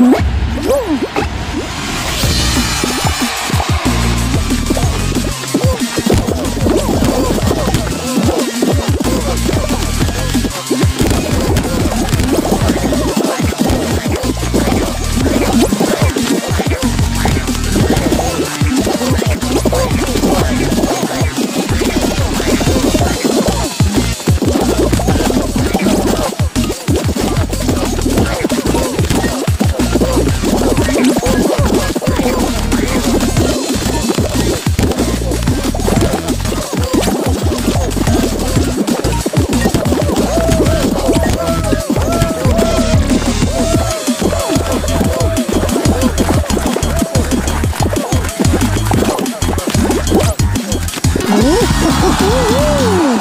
What? Uhul.